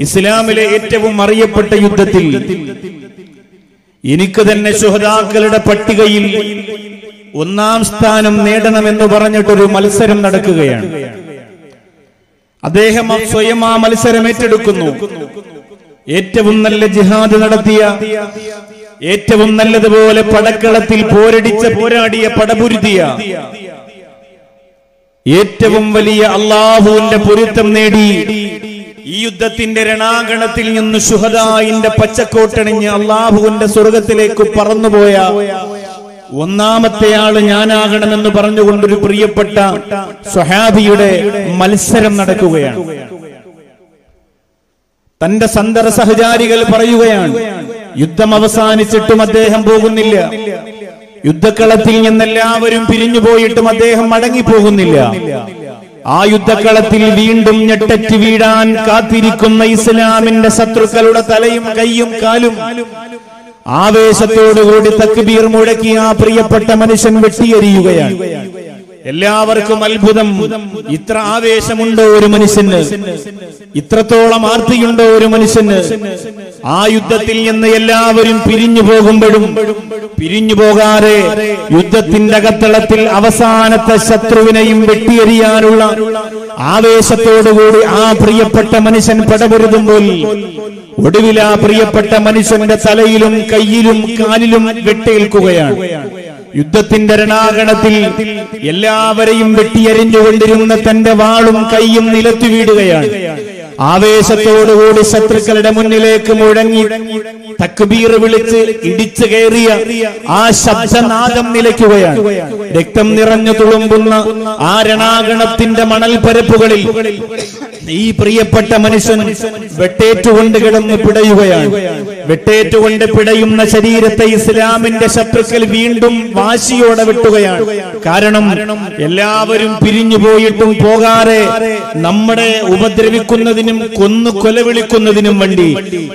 ഇസ്ലാമിലെ ഏറ്റവും അറിയപ്പെട്ട യുദ്ധത്തിൽ എനിക്ക് തന്നെ ശുഹതാക്കളുടെ പട്ടികയിൽ ഒന്നാം സ്ഥാനം നേടണമെന്ന് പറഞ്ഞിട്ടൊരു മത്സരം നടക്കുകയാണ്. അദ്ദേഹം സ്വയം ആ മത്സരം ഏറ്റെടുക്കുന്നു. ഏറ്റവും നല്ല ജിഹാദ് നടത്തിയ ഏറ്റവും നല്ലതുപോലെ പടക്കളത്തിൽ പോരടിച്ച പോരാടിയ പടപുരുതിയ ഏറ്റവും വലിയ അള്ളാഹുവിന്റെ പൊരുത്തം നേടി ഈ യുദ്ധത്തിന്റെ രണാകണത്തിൽ നിന്ന് ഷുഹദായിന്റെ പച്ചക്കോട്ടണിഞ്ഞ് അള്ളാഹുവിന്റെ സ്വർഗത്തിലേക്ക് പറന്നുപോയ ഒന്നാമത്തെ ആൾ ഞാനാകണമെന്ന് പറഞ്ഞുകൊണ്ടൊരു പ്രിയപ്പെട്ട സ്വഹാബിയുടെ മത്സരം നടക്കുകയാണ്. തന്റെ സന്തര സഹചാരികൾ പറയുകയാണ് യുദ്ധം അവസാനിച്ചിട്ടും അദ്ദേഹം പോകുന്നില്ല. യുദ്ധക്കളത്തിൽ നിന്നെല്ലാവരും പിരിഞ്ഞു പോയിട്ടും അദ്ദേഹം മടങ്ങിപ്പോകുന്നില്ല. ആ യുദ്ധക്കളത്തിൽ വീണ്ടും ഞെട്ടറ്റ് വീഴാൻ കാത്തിരിക്കുന്ന ഇസ്ലാമിന്റെ ശത്രുക്കളുടെ തലയും കൈയും കാലും ആവേശത്തോടുകൂടി തക്ബീർ മുഴക്കി ആ പ്രിയപ്പെട്ട മനുഷ്യൻ വെട്ടിയെറിയുകയാണ്. എല്ലാവർക്കും അത്ഭുതം. ഇത്ര ആവേശമുണ്ടോ ഒരു മനുഷ്യന്? ഇത്രത്തോളം ആർത്തിയുണ്ടോ ഒരു മനുഷ്യന്? ആ യുദ്ധത്തിൽ നിന്ന് എല്ലാവരും പിരിഞ്ഞു പോകുമ്പോഴും പിരിഞ്ഞു പോകാതെ യുദ്ധത്തിന്റെ അകത്തളത്തിൽ അവസാനത്തെ ശത്രുവിനെയും വെട്ടിയെറിയാനുള്ള ആവേശത്തോടുകൂടി ആ പ്രിയപ്പെട്ട മനുഷ്യൻ പടപൊരുതുമ്പോൾ ഒടുവിൽ ആ പ്രിയപ്പെട്ട മനുഷ്യന്റെ തലയിലും കയ്യിലും കാലിലും വെട്ടേൽക്കുകയാണ്. യുദ്ധത്തിന്റെ രണാകണത്തിൽ എല്ലാവരെയും വെട്ടിയരിഞ്ഞുകൊണ്ടിരുന്ന തന്റെ വാളും കൈയും നിലത്തു വീടുകയാണ് ആവേശത്തോടുകൂടി ശത്രുക്കളുടെ മുന്നിലേക്ക് മുഴങ്ങി തക്ബീർ വിളിച്ച് ഇടിച്ചു കയറിയ ആ ശബ്ദനാദം നിലയ്ക്കുകയാണ്. രക്തം നിറഞ്ഞു തുളുമ്പുന്ന ആ രണാകണത്തിന്റെ മണൽ പരപ്പുകളിൽ ഈ പ്രിയപ്പെട്ട മനുഷ്യൻ വെട്ടേറ്റുകൊണ്ട് കിടന്ന് പിടയുകയാണ്. വെട്ടേറ്റുകൊണ്ട് പിടയുന്ന ശരീരത്തെ ഇസ്ലാമിന്റെ ശത്രുക്കൾ വീണ്ടും വാശിയോടെ വിട്ടുകയാണ്. കാരണം എല്ലാവരും പിരിഞ്ഞു പോയിട്ടും പോകാതെ നമ്മുടെ ഉപദ്രവിക്കുന്നതിനും കൊന്നു കൊലവിളിക്കുന്നതിനും വേണ്ടി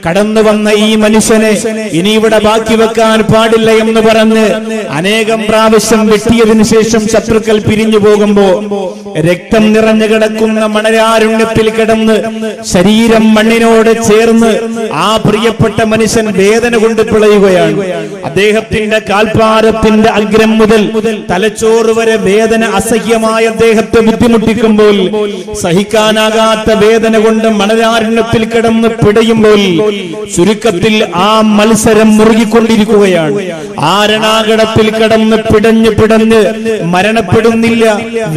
കടന്നു വന്ന ഈ മനുഷ്യനെ ഇനി ഇവിടെ ബാക്കി വെക്കാൻ പാടില്ല എന്ന് പറഞ്ഞ് അനേകം പ്രാവശ്യം വെട്ടിയതിനു ശേഷം ശത്രുക്കൾ പിരിഞ്ഞു പോകുമ്പോ രക്തം നിറഞ്ഞു കിടക്കുന്ന മണരാരുണ്യത്തിൽ കിടന്ന് ശരീരം മണ്ണിനോട് ചേർന്ന് ആ പ്രിയപ്പെട്ട മനുഷ്യൻ വേദന കൊണ്ട് പിളയുകയാണ്. അദ്ദേഹത്തിന്റെ കാൽപ്പാരത്തിന്റെ അഗ്രം മുതൽ തലച്ചോറ് വരെ വേദന അസഹ്യമായ അദ്ദേഹത്തെ ബുദ്ധിമുട്ടിക്കുമ്പോൾ സഹിക്കാനാകാത്ത വേദന കൊണ്ട് മണലാരണ്യത്തിൽ കിടന്ന് പിടയുമ്പോൾ ചുരുക്കത്തിൽ ആ മത്സരം മുറുകിക്കൊണ്ടിരിക്കുകയാണ്. ആ രണാകടത്തിൽ കിടന്ന് പിടഞ്ഞ് പിടഞ്ഞ് മരണപ്പെടുന്നില്ല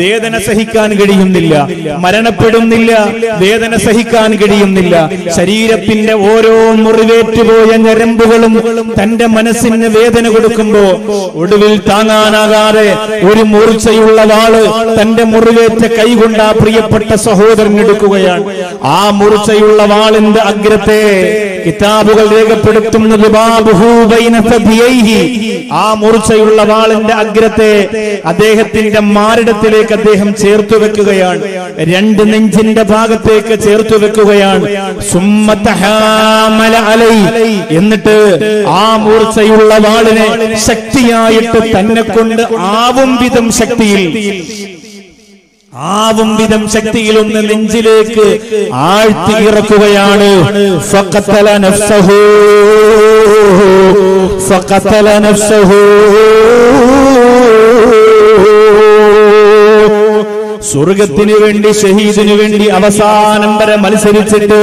വേദന സഹിക്കാൻ കഴിയുന്നില്ല. മരണപ്പെടുന്നില്ല വേദന സഹിക്കാൻ കഴിയുന്നില്ല. ശരീരത്തിന്റെ ഓരോ മുറിവേറ്റുപോയ ഞരമ്പുകളും തന്റെ മനസ്സിന് വേദന കൊടുക്കുമ്പോ ഒടുവിൽ താങ്ങാനാകാതെ ഒരു മൂർച്ചയുള്ള വാൾ തന്റെ മുറിവേറ്റ കൈകൊണ്ട് ആ പ്രിയപ്പെട്ട സഹോദരൻ എടുക്കുകയാണ്. ആ മൂർച്ചയുള്ള വാളിന്റെ അഗ്രത്തെ കിതാബുകൾ രേഖപ്പെടുത്തുന്നത്. ആ മൂർച്ചയുള്ള വാളിന്റെ അഗ്രത്തെ അദ്ദേഹത്തിന്റെ മാരടത്തിലേക്ക് അദ്ദേഹം ചേർത്തു വെക്കുകയാണ്. രണ്ട് നെഞ്ചിന്റെ ഭാഗത്തേക്ക് ചേർത്തു വെക്കുകയാണ്. സുമ്മ തഹാമല അലൈ. എന്നിട്ട് ആ മൂർച്ചയുള്ള വാളിനെ ശക്തിയായിട്ട് തന്നെ കൊണ്ട് ആവും വിധം ശക്തിയിൽ. ആവും വിധം ശക്തിയിൽ ഒന്ന് നെഞ്ചിലേക്ക് ആഴ്ത്തി ഇറക്കുകയാണ്. ഫഖത്തല നഫ്സഹു. നഫ്സഹു. സ്വർഗത്തിന് വേണ്ടി ഷഹീദിനു വേണ്ടി അവസാനം വരെ മത്സരിച്ചിട്ട്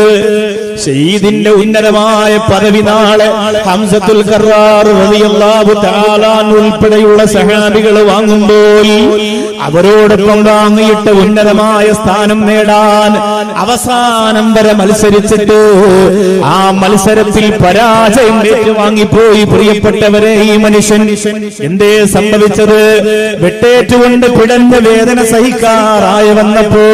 ഷഹീദിന്റെ ഉന്നതമായ പദവി നാളെ ഹംസത്തുൽ കറാർ ഉൾപ്പെടെയുള്ള സഹാബികൾ വാങ്ങുമ്പോൾ അവരോടൊപ്പം വാങ്ങിയിട്ട് ഉന്നതമായ സ്ഥാനം നേടാൻ അവസാനം വരെ മത്സരിച്ചിട്ട് ആ മത്സരത്തിൽ പരാജയം ഏറ്റുവാങ്ങിപ്പോയി. പ്രിയപ്പെട്ടവരെ ഈ മനുഷ്യൻ എന്തേ സംഭവിച്ചത്? വെട്ടേറ്റുകൊണ്ട് പിടഞ്ഞ വേദന സഹിക്കാറായി വന്നപ്പോ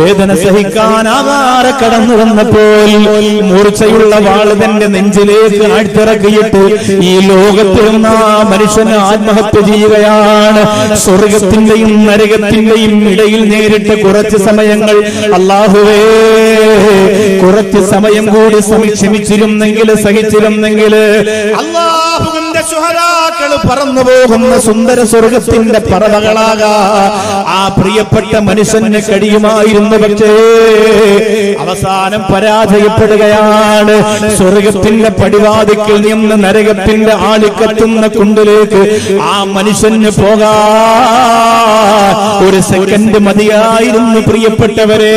വേദന സഹിക്കാനാകാറെ കടന്നു വന്നപ്പോൾ മൂർച്ചയുള്ള വാൾ തന്റെ നെഞ്ചിലേക്ക് ആഴ്ത്തിറക്കിയിട്ട് ഈ ലോകത്തിൽ ആ മനുഷ്യന് ആത്മഹത്യ ചെയ്യുകയാണ്. സ്വർഗത്തിന്റെയും നരകത്തിന്റെയും ഇടയിൽ നേരിട്ട് കുറച്ച് സമയങ്ങൾ. അള്ളാഹുവേ കുറച്ച് സമയം കൂടി ക്ഷമിച്ചിരുന്നെങ്കിൽ സഹിച്ചിരുന്നെങ്കിൽ. അള്ളാഹുവിന്റെ സുഹരാക്കൾ പറന്നു പോകുന്ന സുന്ദര സ്വർഗത്തിന്റെ പറവകളാകാ. ആ പ്രിയപ്പെട്ട മനുഷ്യന് കഴിയുമായിരുന്നു പക്ഷേ അവസാനം പരാജയപ്പെടുകയാണ്. സ്വർഗത്തിന്റെ പടിവാതിക്കൽ നിന്ന് നരകത്തിന്റെ ആളിക്കത്തുന്ന കുണ്ടിലേക്ക് ആ മനുഷ്യന് പോകാ. ഒരു സെക്കൻഡ് മതിയായിരുന്നു പ്രിയപ്പെട്ടവരെ.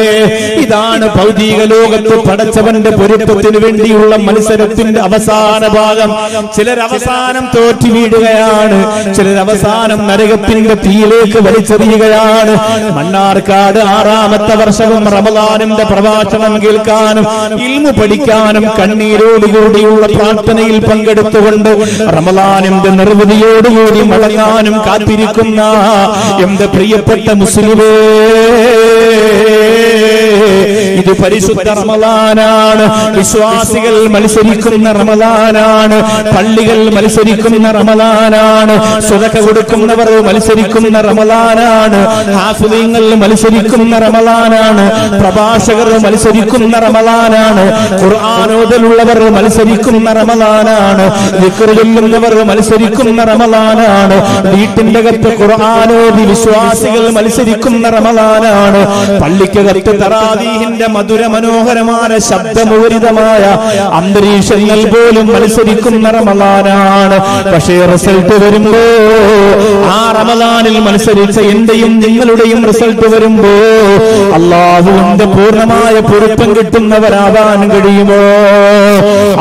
ഇതാണ് ഭൗതിക ലോകത്ത് പടച്ചവന്റെ പൊരുത്തത്തിന് വേണ്ടിയുള്ള മത്സരത്തിന്റെ അവസാന ഭാഗം. ചിലർ അവസാനം തോറ്റു വീഴുകയാണ്. ചിലർ അവസാനം നരകത്തിന്റെ തീയിലേക്ക് വലിച്ചെറിയുകയാണ്. മണ്ണാർക്കാട് ആറാമത്തെ വർഷവും റമദാനിന്റെ പ്രഭാഷണം കേൾക്കാനും ഇൽമു പഠിക്കാനും കണ്ണീരോടുകൂടിയുള്ള പ്രാർത്ഥനയിൽ പങ്കെടുത്തുകൊണ്ട് റമദാനിന്റെ നിർവൃതിയോടുകൂടി മടങ്ങാനും കാത്തിരിക്കുന്ന എന്റെ പ്രിയപ്പെട്ട മുസ്ലിമേ. ഇത് പരിശുദ്ധ റമദാനാണ്. വിശ്വാസികൾ മത്സരിക്കുന്ന റമദാനാണ്. പള്ളികൾ മത്സരിക്കുന്ന റമദാനാണ്. സുതക കൊടുക്കുന്നവർ മത്സരിക്കുന്ന റമദാനാണ്. ഹാഫിദീങ്ങൾ മത്സരിക്കുന്ന റമദാനാണ്. പ്രഭാഷകർ മത്സരിക്കുന്ന റമദാനാണ്. ഖുർആാനോദലുള്ളവർ മത്സരിക്കുന്ന റമദാനാണ്. ദിക്ർ ചൊല്ലുന്നവർ മത്സരിക്കുന്ന റമദാനാണ്. വീട്ടിന്റെ അകത്ത് ഖുർആാനോദി വിശ്വാസികൾ മത്സരിക്കുന്ന റമദാനാണ്. പള്ളിക്കകത്ത് തറാദീഹിന്റെ മധുര മനോഹരമായ ശബ്ദമുഖരിതമായ അന്തരീക്ഷങ്ങൾ പോലും മത്സരിക്കുന്ന റമദാനാണ് പക്ഷേ റിസൾട്ട് വരുമ്പോ ആ റമദാനിൽ മത്സരിച്ച എന്റെയും നിങ്ങളുടെയും റിസൾട്ട് വരുമ്പോ അള്ളാഹുവിന്റെ പൂർണ്ണമായ പൊരുത്തം കിട്ടുന്നവരാവാൻ കഴിയുമോ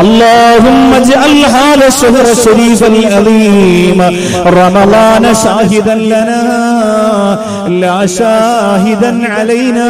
اللهم اجعل هذا الشهر الشريف العظيم رمضان شاهدا لنا لا شاهدا علينا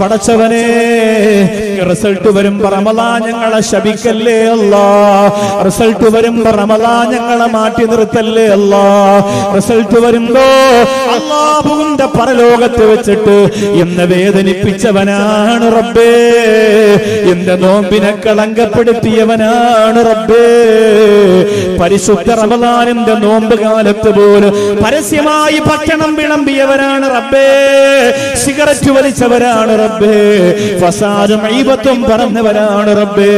പടച്ചവനെ റിസൾട്ട് വരും പറമലാ ഞങ്ങളെ ശപിക്കല്ലേ അല്ല റിസൾട്ട് വരും പറമലാ ഞങ്ങളെ മാറ്റി നിർത്തല്ലേ അല്ല റിസൾട്ട് വരുമ്പോ അള്ളാഹുവിന്റെ പരലോകത്ത് വെച്ചിട്ട് എന്ന് വേദനിപ്പിച്ചവനാണ് റബ്ബേ. എന്റെ നോമ്പിനെ കളങ്കപ്പെടുത്തിയവനാണ് റബ്ബേ. പരിശുദ്ധ റമദാനിന്റെ നോമ്പ് കാലത്ത് പോലും പരസ്യമായി ഭക്ഷണം വിളമ്പിയവനാണ് റബ്ബേ. സിഗരറ്റ് വലിച്ചവരാണ് റബ്ബേ. ഫസാദും ഐബത്തും പറഞ്ഞവരാണ് റബ്ബേ.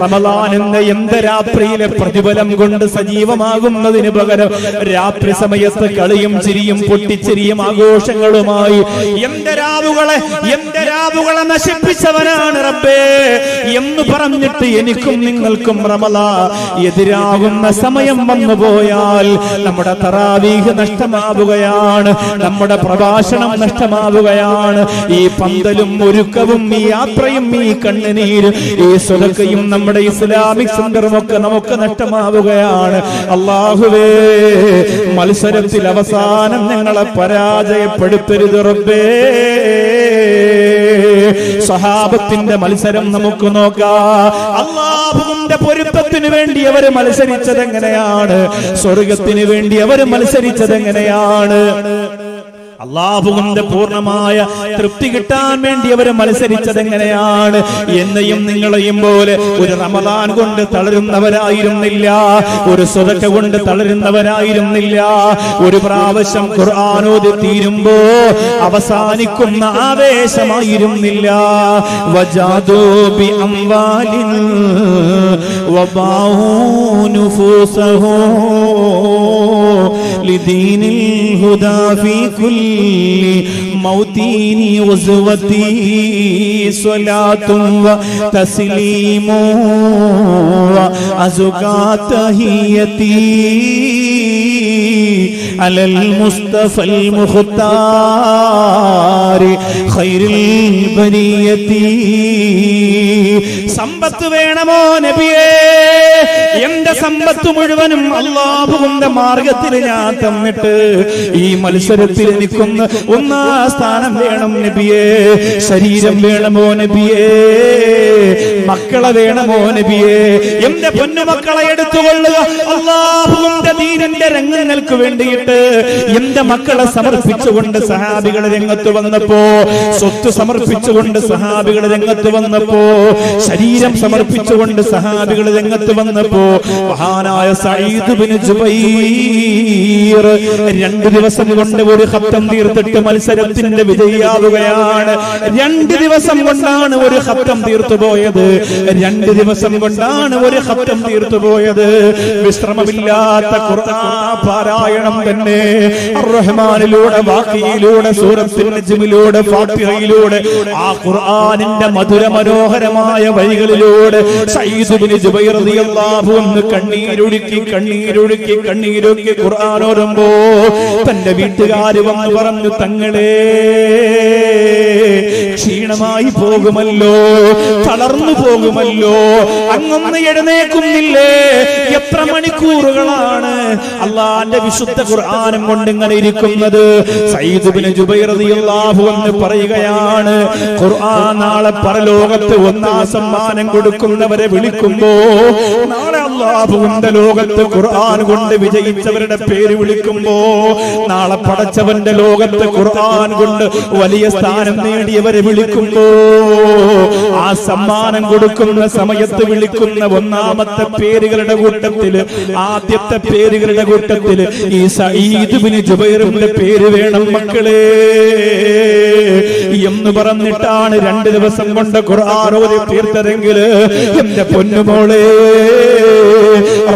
റമദാൻ എന്ന എന്ത് രാത്രിയിലെ പ്രതിഫലം കൊണ്ട് സജീവമാകുന്നതിന് പകരം രാത്രി സമയത്ത് കളിയും ചിരിയും പൊട്ടിച്ചിരിയും ആഘോഷങ്ങളുമായി എന്റെ രാവുകളെ രാവുകളെ നശിപ്പിച്ചവനാണ് റബ്ബേ. എന്ന് പറഞ്ഞിട്ട് എനിക്കും നിങ്ങൾക്കും റമല എതിരാകുന്ന സമയം വന്നു പോയാൽ നമ്മുടെ തറാവീഹ് നഷ്ടമാവുകയാണ് നമ്മുടെ പ്രഭാഷണം നഷ്ടമാവുകയാണ് ഈ പന്തലും ഒരുക്കവും ഈ യാത്രയും ഈ കണ്ണുനീരും ഈ സുലക്കയും നമ്മുടെ ഇസ്ലാമിക് സെന്ററും ഒക്കെ നമുക്ക് നഷ്ടമാവുകയാണ്. അള്ളാഹുവേ മത്സരത്തിൽ അവസാനം ഞങ്ങളെ പരാജയപ്പെടുത്തരുത് റബ്ബേ. സഹാബത്തിന്റെ മത്സരം നമുക്ക് നോക്കാം. അള്ളാഹുവിന്റെ പൊരുത്തത്തിന് വേണ്ടി അവർ മത്സരിച്ചത് എങ്ങനെയാണ് സ്വർഗത്തിന് വേണ്ടി അവർ മത്സരിച്ചത് എങ്ങനെയാണ് അള്ളാഹുവിന്റെ പൂർണമായ തൃപ്തി കിട്ടാൻ വേണ്ടി അവർ മത്സരിച്ചത് എങ്ങനെയാണ്? എന്നെയും നിങ്ങളെയും പോലെ ഒരു റമദാൻ കൊണ്ട് തളരുന്നവരായിരുന്നില്ല. ഒരു സ്വതക്ക കൊണ്ട് തളരുന്നവരായിരുന്നില്ല. ഒരു പ്രാവശ്യം ഖുർആാനോദ് തീരുമ്പോ അവസാനിക്കുന്ന ആവേശമായിരുന്നില്ല. വജാദോബി അംവാലിൻ ലിദീനിൽ ഹുദാ ഫീ في كل موتين غزوتي صلاة وتسليم وأزكى تهيتي على المصطفى المختار خير البرية സമ്പത്ത് വേണമോ നബിയേ എന്റെ സമ്പത്ത് മുഴുവനും അള്ളാഹുവിന്റെ മാർഗത്തിൽ ഞാൻ തന്നിട്ട് ഈ മത്സരത്തിൽ എനിക്കൊന്ന് ഒന്നാം സ്ഥാനം വേണം നബിയേ ശരീരം വേണമോ നബിയേ മക്കളെ വേണമോ നബിയേ എന്റെ പൊന്നുമക്കളെ എടുത്തുകൊള്ളുക അള്ളാഹുവിന്റെ ദീനന്റെ രംഗങ്ങൾക്ക് വേണ്ടിയിട്ട് വേണ്ടിയിട്ട് എന്റെ മക്കളെ സമർപ്പിച്ചുകൊണ്ട് സഹാബികൾ രംഗത്ത് വന്നപ്പോ സ്വത്ത് സമർപ്പിച്ചുകൊണ്ട് സഹാബികൾ രംഗത്ത് വന്നപ്പോ ശരീരം സമർപ്പിച്ചുകൊണ്ട് സഹാബികൾ രംഗത്ത് വന്നപ്പോ മഹാനായ ജുബൈർ രണ്ട് ദിവസം കൊണ്ട് ഒരു ഹത്തം തീർത്തിട്ട് മത്സരത്തിന്റെ വിജയിയാവുകയാണ്. രണ്ട് ദിവസം കൊണ്ടാണ് ഒരു ഹത്തം തീർത്തു പോയത്. രണ്ട് ദിവസം കൊണ്ടാണ് ഒരു ഹത്തം തീർത്തു പോയത്. വിശ്രമമില്ലാത്ത പാരായണം തന്നെ റഹ്മാനിലൂടെ വാക്കിയിലൂടെ സൂറത്തുൽ നജ്മിലൂടെ ഫാത്തിഹയിലൂടെ ആ ഖുർആനിന്റെ മധുര മനോഹരമായ വഴികളിലൂടെ അൻഹു കണ്ണീരൊഴുക്കി കണ്ണീരൊഴുക്കി കണ്ണീരൊഴുക്കി ഖുർആൻ ഓരുമ്പോ തന്റെ വീട്ടുകാര് വന്ന് പറഞ്ഞു തങ്ങളെ ക്ഷീണമായി പോകുമല്ലോ തളർന്നു പോകുമല്ലോ അങ്ങൊന്ന് എഴുന്നേക്കുന്നില്ലേ എത്ര മണിക്കൂറുകളാണ് അള്ളാന്റെ വിശുദ്ധ ഖുർആാനം കൊണ്ട് ഇങ്ങനെ ഇരിക്കുന്നത് ജുബൈറതിയല്ലാഹു എന്ന് പറയുകയാണ് ഖുർആൻ നാളെ പരലോകത്ത് ഒന്നാം സമ്മാനം കൊടുക്കുന്നവരെ വിളിക്കുമ്പോ നാളെ അള്ളാഹുവിന്റെ ലോകത്ത് ഖുർആൻ കൊണ്ട് വിജയിച്ചവരുടെ പേര് വിളിക്കുമ്പോ നാളെ പടച്ചവന്റെ ലോകത്ത് ഖുർആൻ കൊണ്ട് വലിയ സ്ഥാനം നേടിയവരെ വിളിക്കുമ്പോ ആ സമ്മാനം കൊടുക്കുന്ന സമയത്ത് വിളിക്കുന്ന ഒന്നാമത്തെ പേരുകളുടെ കൂട്ടത്തിൽ ആദ്യത്തെ പേരുകളുടെ കൂട്ടത്തിൽ ഈ സഈദ് ബിൻ ജുബൈറിന്റെ പേര് വേണം മക്കളെ. എന്ന് പറഞ്ഞിട്ടാണ് രണ്ട് ദിവസം കൊണ്ട് ഖുർആൻ ഓതി തീർത്തതെങ്കിൽ എന്റെ പൊന്നുമോളെ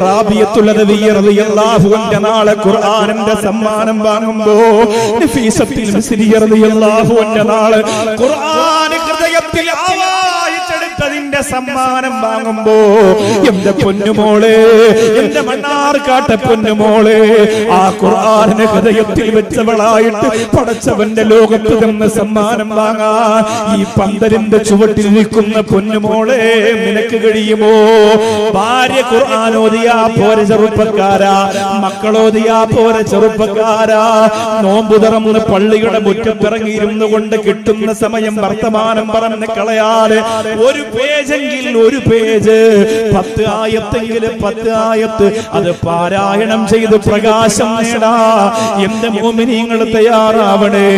റാബിയത്തുള്ളത് റളിയല്ലാഹുവിന്റെ നാളെ ഖുർആനിന്റെ സമ്മാനം വാങ്ങുമ്പോ നാളെ ഖുർആൻ ഹൃദയത്തിൽ ആവാഹിച്ചെടുത്തതിന്റെ സമ്മാനം വാങ്ങുമ്പോ എന്റെ പൊന്നുമോളെ എന്റെ മണ്ണാർക്കാട്ട പൊന്നുമോളെ ആ കുറാറിന് ഹൃദയത്തിൽ വെച്ചവളായിട്ട് പടച്ചവന്റെ ലോകത്ത് നിന്ന് സമ്മാനം വാങ്ങാ. ഈ പന്തലിന്റെ ചുവട്ടിൽ നിൽക്കുന്ന പൊന്നുമോളെ നിനക്ക് കഴിയുമോ? ഭാര്യ ഖുർആൻ പോര ചെറുപ്പക്കാരാ. മക്കളോതിയാ പോരെ ചെറുപ്പക്കാരാ. നോമ്പു തുറന്ന് പള്ളിയുടെ മുറ്റത്തിറങ്ങിയിരുന്നു കൊണ്ട് കിട്ടുന്ന സമയം വർത്തമാനം പറഞ്ഞ് കളയാതെ ഒരു പേജെങ്കിൽ ഒരു പേജ് പത്ത് ആയത്തെങ്കിലും പത്ത് ആയത്ത് അത് പാരായണം ചെയ്ത് പ്രകാശം നേടാ. എന്റെ മോമിനിങ്ങൾ തയ്യാറാവണേ.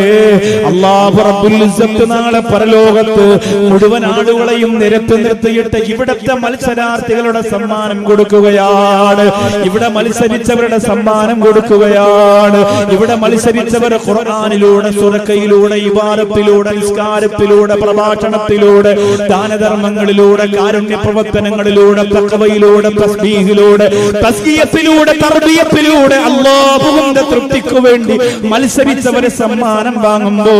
അള്ളാഹു റബ്ബുൽ നാളെ പരലോകത്ത് മുഴുവൻ ആളുകളെയും നിരത്തി നിർത്തിയിട്ട് ഇവിടത്തെ മത്സരാർത്ഥികളുടെ സമ്മാനം കൊടുക്കുകയാണ്. ഇവിടെ മത്സരിച്ചവരുടെ സമ്മാനം കൊടുക്കുകയാണ്. ഇവിടെ മത്സരിച്ചവർ ഖുർആനിലൂടെ സുറക്കയിലൂടെ ഇബാദത്തിലൂടെ നിസ്കാരത്തിലൂടെ പ്രഭാഷണത്തിലൂടെ ദാനധർമ്മങ്ങളിലൂടെ കാരുണ്യ പ്രവർത്തനങ്ങളിലൂടെ തഖവയിലൂടെ തസ്ബീഹിലൂടെ തസ്കിയത്തിലൂടെ തർബിയത്തിലൂടെ അല്ലാഹുവിന്റെ തൃപ്തിക്ക് വേണ്ടി മത്സരിച്ചവരെ സമ്മാനം വാങ്ങുമ്പോ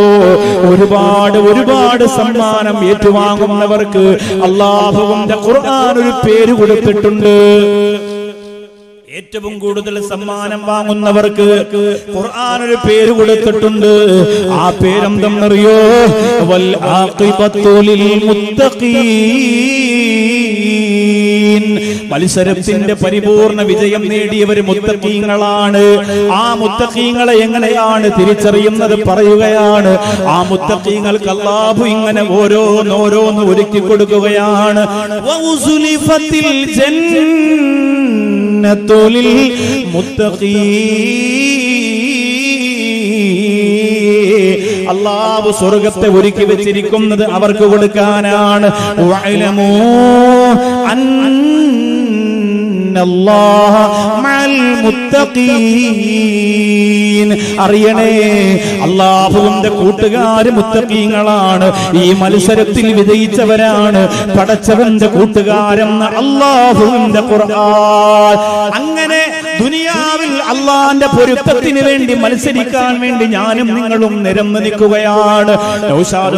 ഒരുപാട് ഒരുപാട് സമ്മാനം ഏറ്റുവാങ്ങുന്നവർക്ക് അള്ളാഹുവിന്റെ ഖുർആൻ ഒരു പേര് കൊടുത്തിട്ടുണ്ട്. ഏറ്റവും കൂടുതൽ സമ്മാനം വാങ്ങുന്നവർക്ക് ഖുർആൻ ഒരു പേര് കൊടുത്തിട്ടുണ്ട് ആ പേരെന്തെന്നറിയോ വൽ മുത്തഖീൻ മത്സരത്തിന്റെ പരിപൂർണ വിജയം നേടിയവർ മുത്തക്കീങ്ങളാണ് ആ മുത്തക്കീങ്ങളെ എങ്ങനെയാണ് തിരിച്ചറിയുന്നത് പറയുകയാണ്. ആ മുത്തക്കീങ്ങൾക്ക് അല്ലാഹു ഇങ്ങനെ ഓരോന്നോരോന്ന് ഒരുക്കി കൊടുക്കുകയാണ് വഉസുലിഫത്തിൽ ജന്നത്തുലിൽ മുത്തഖീ അള്ളാഹു സ്വർഗത്തെ ഒരുക്കി വെച്ചിരിക്കുന്നത് അവർക്ക് കൊടുക്കാനാണ്. മുത്തഖീൻ അറിയണേ അള്ളാഹുവിന്റെ കൂട്ടുകാര് മുത്തക്കീങ്ങളാണ് ഈ മത്സരത്തിൽ വിജയിച്ചവരാണ്. പടച്ചവന്റെ കൂട്ടുകാരെന്ന് അള്ളാഹുവിന്റെ ഖുർആൻ. അങ്ങനെ ദുനിയാവിൽ അള്ളാന്റെ പൊരുത്തത്തിന് വേണ്ടി മത്സരിക്കാൻ വേണ്ടി ഞാനും നിങ്ങളും നിരന്ന് നിൽക്കുകയാണ്.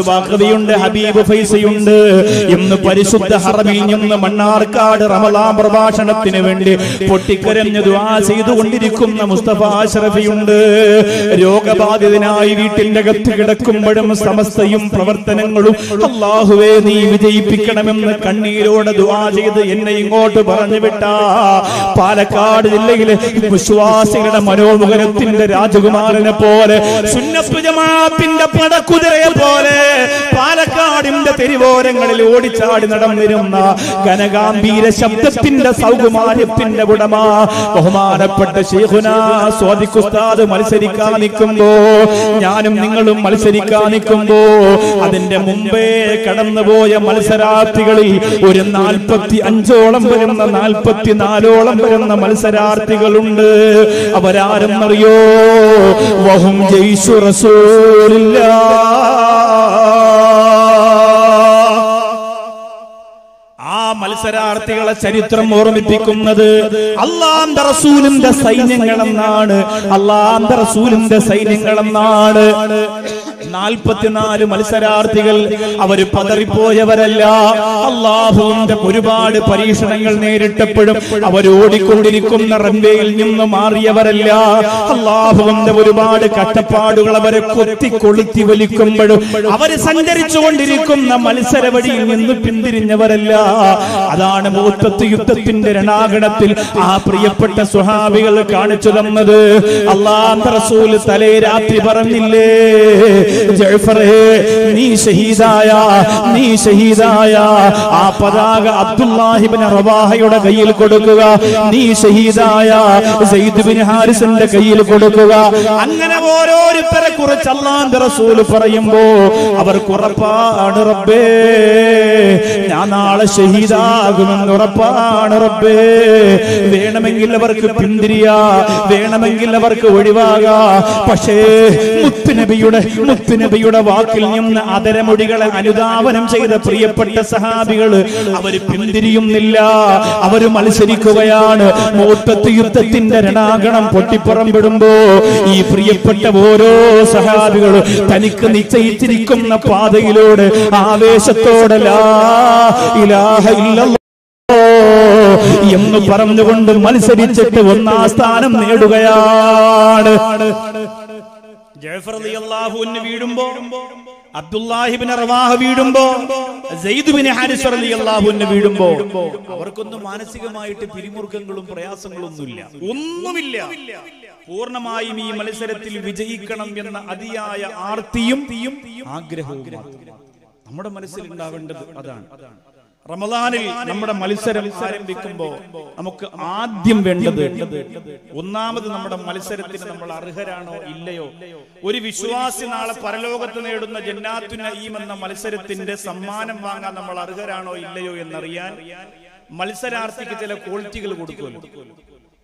ബാഖവിയുണ്ട് ഹബീബ് ഫൈസയുണ്ട്. ഇന്ന് പരിശുദ്ധ ഹറമിൽ നിന്ന് മണ്ണാർക്കാട് റമലാം പ്രഭാഷണത്തിന് വേണ്ടി പൊട്ടിക്കരഞ്ഞ് ദുആ ചെയ്തുകൊണ്ടിരിക്കുന്ന മുസ്തഫ അഷ്റഫിയുണ്ട്. രോഗബാധിതനായി വീട്ടിന്റെ അകത്ത് കിടക്കുമ്പോഴും സമസ്തയും പ്രവർത്തനങ്ങളും അള്ളാഹുവേ നീ വിജയിപ്പിക്കണമെന്ന് കണ്ണീരോടെ ദുആ ചെയ്ത് എന്നെ ഇങ്ങോട്ട് പറഞ്ഞു വിട്ട പാലക്കാട് വിശ്വാസികളുടെ മനോമുഖരത്തിന്റെ രാജകുമാരനെ പോലെ സുന്നപ്പുജമാപ്പിന്റെ പടക്കുതിരയെ പോലെ പാലക്കാടിന്റെ തെരുവോരങ്ങളിൽ ഓടിച്ചാടി നടന്നിരുന്ന ഘനഗാംഭീര ശബ്ദത്തിന്റെ സൗകുമാര്യത്തിന്റെ ഉടമ ബഹുമാനപ്പെട്ട സ്വാദിക്കുസ്താദ് മത്സരിക്കാൻ നിൽക്കുമ്പോ ഞാനും നിങ്ങളും മത്സരിക്കാൻ നിൽക്കുമ്പോ അതിന്റെ മുമ്പേ കടന്നുപോയ മത്സരാർത്ഥികളിൽ ഒരു നാൽപ്പത്തി അഞ്ചോളം വരുന്ന നാൽപ്പത്തി നാലോളം വരുന്ന മത്സരാർത്ഥികളുണ്ട് അവരാരെന്നറിയോ? വഹും ജയ്സു ആ മത്സരാർത്ഥികളെ ചരിത്രം ഓർമ്മിപ്പിക്കുന്നത് അള്ളാന്റെ റസൂലിന്റെ സൈന്യങ്ങളെന്നാണ്. അള്ളാന്റെ റസൂലിന്റെ സൈന്യങ്ങളെന്നാണ്. നാൽപ്പത്തിനാല് മത്സരാർത്ഥികൾ അവർ പതറിപ്പോയവരല്ല. അള്ളാഹുവിന്റെ ഒരുപാട് പരീക്ഷണങ്ങൾ നേരിട്ടപ്പോഴും അവർ ഓടിക്കൊണ്ടിരിക്കുന്ന റൺവേയിൽ നിന്ന് മാറിയവരല്ല. അള്ളാഹുവിന്റെ ഒരുപാട് കഷ്ടപ്പാടുകൾ അവരെ കൊത്തി കൊളുത്തി വലിക്കുമ്പോഴും അവർ സഞ്ചരിച്ചുകൊണ്ടിരിക്കുന്ന മത്സര വഴിയിൽ നിന്ന് പിന്തിരിഞ്ഞവരല്ല. അതാണ് മൂത്തത്ത് യുദ്ധത്തിന്റെ രണാകണത്തിൽ ആ പ്രിയപ്പെട്ട സുഹാബികൾ കാണിച്ചു തന്നത്. അള്ളാഹ് തലേ രാത്രി പറഞ്ഞില്ലേ? നീ ഷഹീദായ നീ ഷഹീദായ ആ പതാക അബ്ദുല്ലാഹിബിൻ റവാഹയുടെ കയ്യിൽ കൊടുക്കുക. നീ ഷഹീദായ സെയ്ദ് ബിൻ ഹാരിസിന്റെ കയ്യിൽ കൊടുക്കുക. അങ്ങനെ ഓരോരുത്തരെ കുറിച്ച് അള്ളാന്റെ റസൂൽ പറയുമ്പോ അവർക്ക് ഉറപ്പാണ് റബ്ബേ. ഞാൻ നാളെ ഷഹീദാകുമെന്ന് ഉറപ്പാണ് റബ്ബേ. വേണമെങ്കിൽ അവർക്ക് പിന്തിരിയ വേണമെങ്കിൽ അവർക്ക് ഒഴിവാകാ. പക്ഷേ മുത്തുനബിയുടെ മുത്തുനബിയുടെ വാക്കിൽ നിന്ന് അതരമൊഴികളെ അനുധാവനം ചെയ്ത പ്രിയപ്പെട്ട സഹാബികൾ അവർ പിന്തിരിയുന്നില്ല. അവർ മത്സരിക്കുകയാണ്. യുദ്ധത്തിന്റെ രണാകണം പൊട്ടിപ്പുറമ്പിടുമ്പോ ഈ പ്രിയപ്പെട്ട ഓരോ സഹാബികളും തനിക്ക് നിശ്ചയിച്ചിരിക്കുന്ന പാതയിലൂടെ ആവേശത്തോടെ ലാ ഇലാഹ എന്ന് പറഞ്ഞുകൊണ്ട് മത്സരിച്ചിട്ട് ഒന്നാം സ്ഥാനം നേടുകയാണ്. വീഴുമ്പോ റവാഹ വീഴുമ്പോ സെയ്ദ് ബിൻ ഹാരിസ് വീഴുമ്പോ അവർക്കൊന്നും മാനസികമായിട്ട് പിരിമുറുക്കങ്ങളും പ്രയാസങ്ങളും ഒന്നുമില്ല. ഒന്നുമില്ല പൂർണമായും ഈ മത്സരത്തിൽ വിജയിക്കണം എന്ന അതിയായ ആർത്തിയും ആഗ്രഹവും. നമ്മുടെ മനസ്സിൽ ഉണ്ടാവേണ്ടത് അതാണ്. റമദാനിൽ നമ്മുടെ മത്സരം ആരംഭിക്കുമ്പോ നമുക്ക് ആദ്യം വേണ്ടത് ഒന്നാമത് നമ്മുടെ മത്സരത്തിന് നമ്മൾ അർഹരാണോ ഇല്ലയോ? ഒരു വിശ്വാസി നാളെ പരലോകത്ത് നേടുന്ന ജന്നാത്തു നഈം എന്ന മത്സരത്തിന്റെ സമ്മാനം വാങ്ങാൻ നമ്മൾ അർഹരാണോ ഇല്ലയോ എന്നറിയാൻ മത്സരാർത്ഥിക്ക് ചില ക്വാളിറ്റികൾ കൊടുക്കുമല്ലോ.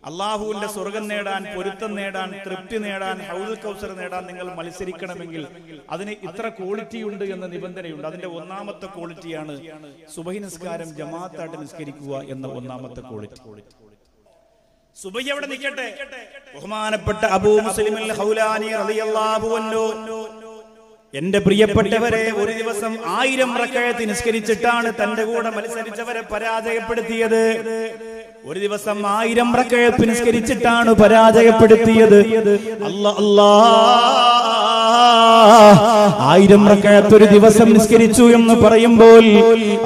അള്ളാഹുവിന്റെ സ്വർഗം നേടാൻ പൊരുത്തം നേടാൻ തൃപ്തി നേടാൻ ഹൗദ് കൗസർ നേടാൻ നിങ്ങൾ മത്സരിക്കണമെങ്കിൽ അതിന് ഇത്ര ക്വാളിറ്റി ഉണ്ട് എന്ന നിബന്ധനയുണ്ട്. അതിന്റെ ഒന്നാമത്തെ ക്വാളിറ്റിയാണ് സുബഹി നിസ്കാരം ജമാഅത്തായിട്ട് നിസ്കരിക്കുക എന്ന ഒന്നാമത്തെ ക്വാളിറ്റി സുബഹി അവിടെ നിൽക്കട്ടെ? ബഹുമാനപ്പെട്ട അബൂ മുസ്ലിം ഹൗലാനി റളിയല്ലാഹു അൻഹു. എന്റെ പ്രിയപ്പെട്ടവരെ ഒരു ദിവസം ആയിരം റക്കഴത്ത് നിസ്കരിച്ചിട്ടാണ് തന്റെ കൂടെ മത്സരിച്ചവരെ പരാജയപ്പെടുത്തിയത്. ഒരു ദിവസം ആയിരം റക്കഴത്ത് നിസ്കരിച്ചിട്ടാണ് പരാജയപ്പെടുത്തിയത്. അല്ല അല്ലാ. ആയിരം റക്കഴത്ത് ഒരു ദിവസം നിസ്കരിച്ചു എന്ന് പറയുമ്പോൾ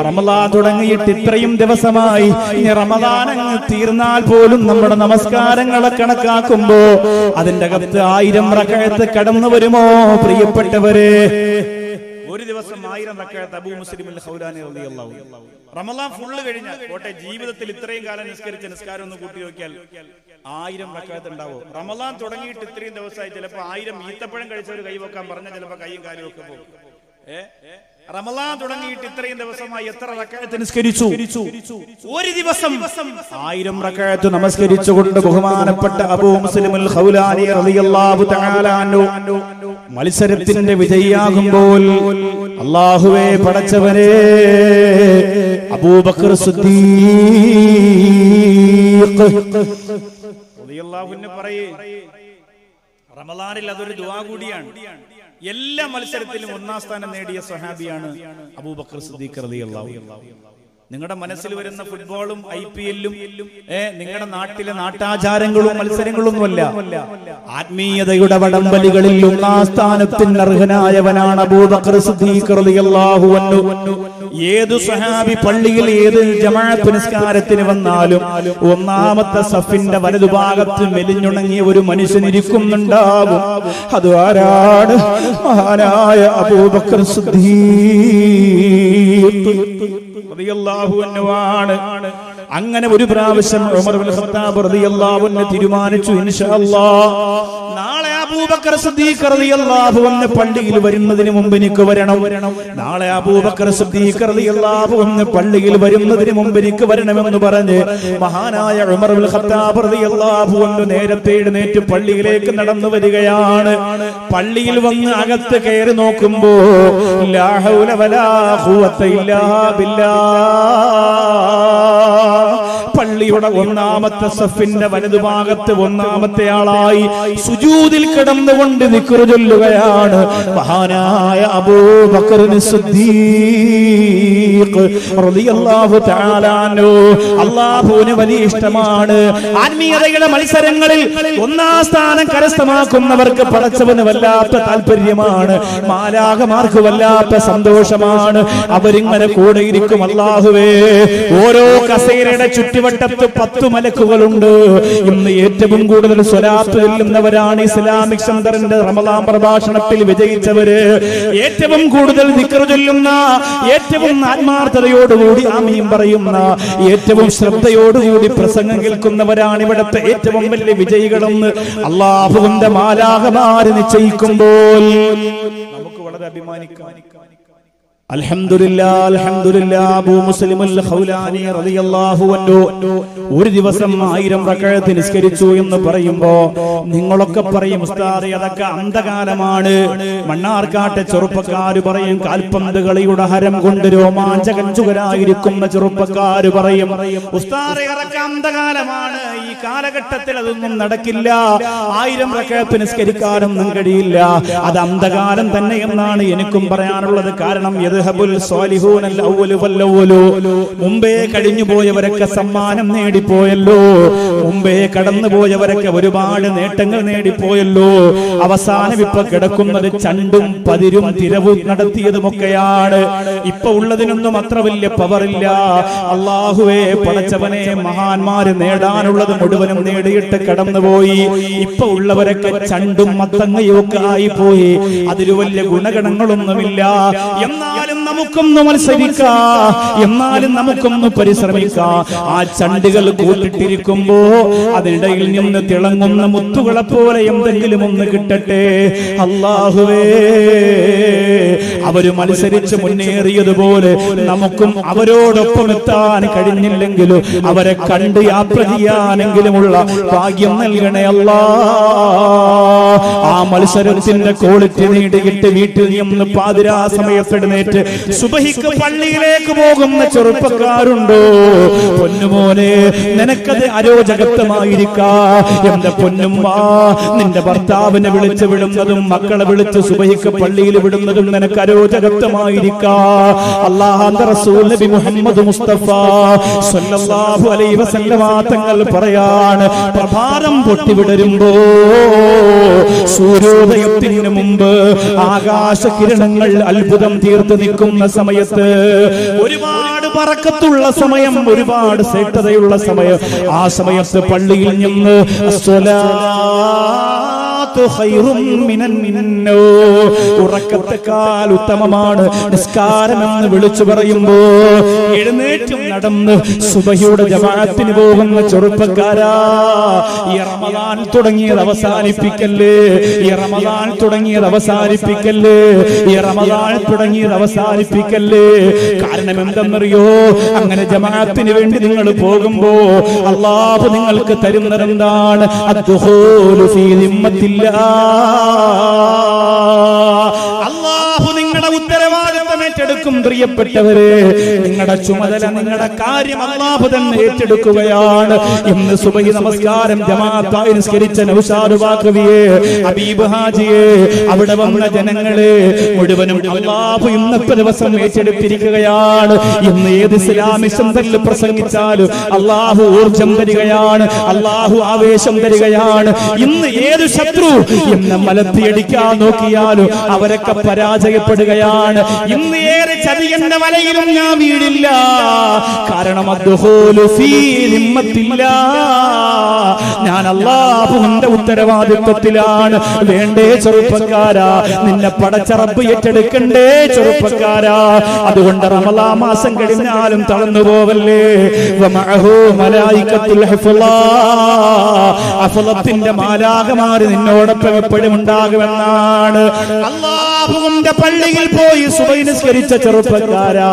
റമദാൻ തുടങ്ങിയിട്ട് ഇത്രയും ദിവസമായി. ഇനി റമദാൻ അങ്ങ് തീർന്നാൽ പോലും നമ്മുടെ നമസ്കാരങ്ങളെ കണക്കാക്കുമ്പോ അതിന്റെ അകത്ത് ആയിരം റക്കഴത്ത് കടന്നു വരുമോ പ്രിയപ്പെട്ടവരെ? ഒരു ദിവസം ആയിരം റക്കഴത്ത് അബൂ മുസ്ലിം ഹൗലാനി റളിയല്ലാഹു. റമദാൻ ഫുള്ള് കഴിഞ്ഞാൽ കോട്ടെ ജീവിതത്തിൽ ഇത്രയും കാലം നിസ്കരിച്ച നിസ്കാരം ഒന്ന് കൂട്ടി നോക്കിയാൽ ആയിരം റക്കഴത്ത് ഉണ്ടാവും. റമദാൻ തുടങ്ങിയിട്ട് ഇത്രയും ദിവസമായി ചിലപ്പോ ആയിരം ഈത്തപ്പഴം കഴിച്ചവർ കൈവെക്കാൻ പറഞ്ഞാൽ ചിലപ്പോ കൈയും കാലും ഒക്കെ പോകും. ഏ? റമദാൻ തുടങ്ങിയിട്ട് ഇത്രയും ദിവസമായി എത്ര റക്കായത്ത് നിസ്കരിച്ചു. ഒരു ദിവസം. ആയിരം റക്കായത്ത് നമസ്കരിച്ചുകൊണ്ട് ബഹുമാനപ്പെട്ട അബൂ മുസ്ലിമുൽ ഖൗലാനി റളിയല്ലാഹു തആല അൻഹു മത്സരത്തിന്റെ വിജയിയാകുമ്പോൾ അള്ളാഹുവേ പടച്ചവനെ അബൂബക്കർ സിദ്ദീഖ് പറയേ റമദാനിൽ അതൊരു ദുആ കൂടിയാണ്. എല്ലാ മത്സരത്തിലും ഒന്നാം സ്ഥാനം നേടിയ സഹാബിയാണ് അബൂബക്കർ സിദ്ദീഖ് റളിയല്ലാഹു അൻഹു. നിങ്ങളുടെ മനസ്സിൽ വരുന്ന ഫുട്ബോളും ഐ പി എല്ലും ഏ നിങ്ങളുടെ നാട്ടിലെ നാട്ടാചാരങ്ങളും മത്സരങ്ങളൊന്നുമല്ല. ആത്മീയതയുടെ വടംവലികളിൽ ഒന്നാം സ്ഥാനത്തിന് അർഹനായവനാണ് ഏത് സഹാബി പള്ളിയിൽ ഏത് ജമാ പുനസ്കാരത്തിന് വന്നാലും ഒന്നാമത്തെ സഫിന്റെ വലതുഭാഗത്ത് മെലിഞ്ഞുണങ്ങിയ ഒരു മനുഷ്യൻ ഇരിക്കുന്നുണ്ടാവും. അത് ആരാണ്? മഹാനായ അബൂബക്കർ സിദ്ദീഖ്. അങ്ങനെ ഒരു പ്രാവശ്യം ഉമർ ഖത്താബ് റളിയല്ലാഹു അൻഹു തീരുമാനിച്ചു ഇൻഷാ അബൂബക്കർ സിദ്ദീഖ് റളിയല്ലാഹു അൻഹു പള്ളിയിൽ വരുന്നതിന് മുമ്പ് എനിക്ക് വരണം. നാളെ അബൂബക്കർ സിദ്ദീഖ് റളിയല്ലാഹു അൻഹു പള്ളിയിൽ വരുന്നതിന് മുമ്പ് എനിക്ക് വരണമെന്ന് പറഞ്ഞ് മഹാനായ ഉമർ ബിൻ ഖത്താബ് റളിയല്ലാഹു അൻഹു നേരത്തെ എഴുന്നേറ്റ് പള്ളിയിലേക്ക് നടന്നു വരികയാണ്. പള്ളിയിൽ വന്ന് അകത്ത് കയറി നോക്കുമ്പോ ലാ ഹൗല വലാ ഖുവത ഇല്ലാ ബില്ലാ. പള്ളിയുടെ ഒന്നാമത്തെ സഫിന്റെ വലതുഭാഗത്ത് ഒന്നാമത്തെ ആളായി സുജൂതിൽ കിടന്നുകൊണ്ട് നിക്കുറു ചൊല്ലുകയാണ്. മഹാനായ അബൂബക്കറിന് അല്ലാഹുവിന് വലിയ ഇഷ്ടമാണ്. ആത്മീയതയുടെ മത്സരങ്ങളിൽ ഒന്നാം സ്ഥാനം കരസ്ഥമാക്കുന്നവർക്ക് പടച്ചവന് വല്ലാത്ത താല്പര്യമാണ് മാലാകമാർക്ക് വല്ലാത്ത സന്തോഷമാണ്. അവരിങ്ങനെ കൂടെ ഇരിക്കും അല്ലാഹുവേ. ഓരോ കസേരയുടെ ചുറ്റുവട്ടത്ത് പത്ത് മലക്കുകളുണ്ട്. ഇന്ന് ഏറ്റവും കൂടുതൽ സ്വലാത്ത് ചെല്ലുന്നവരാണ് ഇസ്ലാമിക് സെന്ററിന്റെ റമദാൻ പ്രഭാഷണത്തിൽ വിജയിച്ചവര്. ഏറ്റവും കൂടുതൽ ദിക്ർ ചൊല്ലുന്ന ഏറ്റവും ആത്മാർത്ഥതയോടുകൂടി ആമീൻ പറയുന്ന ഏറ്റവും ശ്രദ്ധയോടുകൂടി പ്രസംഗം കേൾക്കുന്നവരാണ് ഇവിടുത്തെ ഏറ്റവും വലിയ വിജയികളെന്ന് അള്ളാഹുവിന്റെ മാലാഹമാര് നിശ്ചയിക്കുമ്പോൾ. നമുക്ക് വളരെ അഭിമാനിക്കാം. ഒരു ദിവസം ആയിരം റക്അത്ത് നിസ്കരിച്ചു എന്ന് പറയുമ്പോ നിങ്ങളൊക്കെ പറയും ഉസ്താദെ അതൊക്കെ അന്ധകാലമാണ്. മണ്ണാർക്കാട്ടെ ചെറുപ്പക്കാര് പറയും കാൽപന്ത് കളിയുടെ ഹരം കൊണ്ട് രോമാഞ്ചകഞ്ചുകരായിരിക്കുന്ന ചെറുപ്പക്കാര് പറയും. ഉസ്താദെ അതൊക്കെ അന്ധകാലമാണ്. ഈ കാലഘട്ടത്തിൽ അതൊന്നും നടക്കില്ല. ആയിരം റക്അത്ത് നിസ്കരിക്കാനൊന്നും കഴിയില്ല. അത് അന്ധകാലം തന്നെ എന്നാണ് എനിക്കും പറയാനുള്ളത്. കാരണം മുമ്പേ കഴിഞ്ഞു പോയവരൊക്കെ സമ്മാനം നേടിപ്പോയല്ലോ. മുമ്പേ കടന്നു പോയവരൊക്കെ ഒരുപാട് നേട്ടങ്ങൾ നേടിപ്പോയല്ലോ. അവസാനം ഇപ്പൊ കിടക്കുന്നത് ചണ്ടും പതിരും തിരവും നടത്തിയതുമൊക്കെയാണ്. ഇപ്പൊ ഉള്ളതിനൊന്നും അത്ര വലിയ പവറില്ല അള്ളാഹുവേ പടച്ചവനെ മഹാന്മാര് നേടാനുള്ളത് മുഴുവനും നേടിയിട്ട് കടന്നുപോയി. ഇപ്പൊ ഉള്ളവരൊക്കെ ചണ്ടും മത്തങ്ങയും ഒക്കെ ആയി പോയി അതിൽ വലിയ ഗുണഗണങ്ങളൊന്നുമില്ല. എന്നാലും നമുക്കൊന്ന് മത്സരിക്കാം. എന്നാലും നമുക്കൊന്ന് പരിശ്രമിക്കാം. ആ ചണ്ടുകൾ കൂട്ടിട്ടിരിക്കുമ്പോ അതിനിടയിൽ നിന്ന് തിളങ്ങുന്ന മുത്തുകളെ പോലെ എന്തെങ്കിലും ഒന്ന് കിട്ടട്ടെ. അള്ളാഹുവേ അവർ മത്സരിച്ച് മുന്നേറിയതുപോലെ നമുക്കും അവരോടൊപ്പം എത്താൻ കഴിഞ്ഞില്ലെങ്കിലും അവരെ കണ്ട് യാത്ര ചെയ്യാനെങ്കിലുമുള്ള ഭാഗ്യം നൽകണേ അല്ലാ. ആ മത്സരത്തിന്റെ ക്വാളിറ്റി നേടിയിട്ട് വീട്ടിൽ നിന്ന് പാതിരാ സമയത്തെഴുന്നേറ്റ് സുബഹിക്ക് പള്ളിയിലേക്ക് പോകുന്ന ചെറുപ്പക്കാരുണ്ടോ? പൊന്നുമോനെ നിനക്കത് അരോചകത്വമായിരിക്കാ. എന്റെ പൊന്നുമ്മ നിന്റെ ഭർത്താവിനെ വിളിച്ചു വിടുന്നതും മക്കളെ വിളിച്ച് സുബഹിക്ക് പള്ളിയിൽ വിടുന്നതും നിനക്ക് അരോചകത്വമായിരിക്കാ. അള്ളാഹാന്റെ റസൂൽ നബി മുഹമ്മദ് മുസ്തഫ സല്ലല്ലാഹു അലൈഹി വസല്ലമ തങ്ങൾ പറയാണ് പ്രഭാതം പൊട്ടിവിടരുമ്പോ സൂര്യോദയത്തിന് മുമ്പ് ആകാശ കിരണങ്ങൾ അത്ഭുതം തീർത്ത് നിൽക്കുന്ന സമയത്ത് ഒരുപാട് പറക്കത്തുള്ള സമയം ഒരുപാട് ശ്രേഷ്ഠതയുള്ള സമയം ആ സമയത്ത് പള്ളിയിൽ നിന്ന് മിന്നോ. ഉറക്കത്തെക്കാൾ ഉത്തമമാണ്. നിസ്കാരം എന്ന് വിളിച്ചു പറയുമ്പോ എഴുന്നേറ്റും നടന്ന് സുബഹിയുടെ ജമാഅത്തിന് പോകുന്ന ചെറുപ്പക്കാരാ. ഈ റമദാൻ തുടങ്ങിയത് അവസാനിപ്പിക്കല്ലേ? ഈ റമദാൻ തുടങ്ങിയത് അവസാനിപ്പിക്കല്ലേ? ഈ റമദാൻ തുടങ്ങിയത് അവസാനിപ്പിക്കല്ലേ? കാരണം എന്തെന്നറിയോ അങ്ങനെ ജമാഅത്തിന് വേണ്ടി നിങ്ങൾ പോകുമ്പോ അള്ളാഹു നിങ്ങൾക്ക് തരുന്നതെന്താണ്? ദിമ്മത്തില്ലാ. അള്ളാഹു നിങ്ങളുടെ ഉത്തരവാദിത്തം ഏറ്റെടുക്കും പ്രിയപ്പെട്ടവരെ. നിങ്ങളുടെ ചുമതല നിങ്ങളുടെ കാര്യം അള്ളാഹു തന്നെ ഏറ്റെടുക്കുകയാണ്. ഇന്ന് സുബൈ നമസ്കാരം ജമാഅത്തായി നിസ്കരിച്ച നൗഷാദ് ഹബീബ് ഹാജിയെ അവിടെ വന്ന ജനങ്ങളെ മുഴുവനും അള്ളാഹു ഇന്നത്തെ ദിവസം ഏറ്റെടുത്തിരിക്കുകയാണ്. ഇന്ന് ഏത് ഇസ്ലാമി സെന്ററിൽ പ്രസംഗിച്ചാലും അള്ളാഹു ഊർജം തരികയാണ് അള്ളാഹു ആവേശം തരികയാണ്. ഇന്ന് ഏത് ശത്രു ഇന്ന് മലത്തിയടിക്കാൻ നോക്കിയാലും അവരൊക്കെ പരാജയപ്പെടുകയാണ്. ഇന്ന് ഏറെ ചതിയന്റെ വലയിലും ഞാൻ വീടില്ല. കാരണം ഞാൻ അള്ളാഹുവിന്റെ ഉത്തരവാദിത്വത്തിലാണ്. വേണ്ടേ ചെറുപ്പക്കാരാ നിന്നെ പടച്ചറപ്പ് ഏറ്റെടുക്കണ്ടേ ചെറുപ്പക്കാരാ. അതുകൊണ്ട് റമലാ മാസം കഴിഞ്ഞാലും തളർന്നു പോവല്ലേ. അഫ്ളത്തിന്റെ മാലാകമാര് നിന്നോടൊപ്പം എപ്പോഴും ഉണ്ടാകുമെന്നാണ്. അള്ളാഹുവിന്റെ പള്ളിയിൽ പോയി സുബൈ നിസ്കരിച്ച ചെറുപ്പക്കാരാ.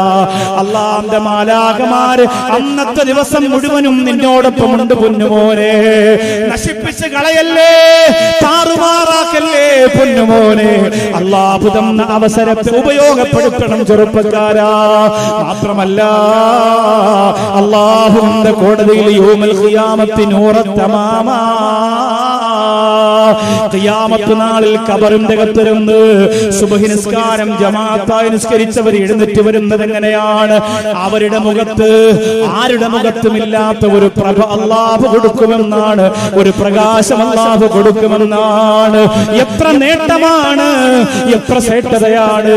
അള്ളാന്റെ മാലാകമാര് അന്നത്തെ ദിവസം മുഴുവനും നിന്നോടൊപ്പം ഉണ്ട് പൊന്നുമോനെ. നശിപ്പിച്ച് കളയല്ലേ? താറുമാറാക്കല്ലേ പൊന്നുമോനെ? അള്ളാഹു തന്ന അവസരത്തെ ഉപയോഗപ്പെടുത്തണം ചെറുപ്പക്കാരാ. മാത്രമല്ല അള്ളാഹുവിന്റെ കോടതിയിൽ യോമൽ ഖിയാമത്തിനൂറത്തമാമാ ഖിയാമത്ത് നാളിൽ കബറിന്റെ കത്തിരുന്ന് സുബഹി നിസ്കാരം ജമാഅത്തായി നിസ്കരിച്ചവർ എഴുന്നേറ്റ് വരുന്നത് എങ്ങനെയാണ്? അവരുടെ മുഖത്ത് ആരുടെ മുഖത്തുമില്ലാത്ത ഒരു പ്രഭ അല്ലാഹു കൊടുക്കുമെന്നാണ് ഒരു പ്രകാശം അല്ലാഹു കൊടുക്കുമെന്നാണ്. എത്ര നേട്ടമാണ് എത്ര ശ്രേഷ്ഠതയാണ്.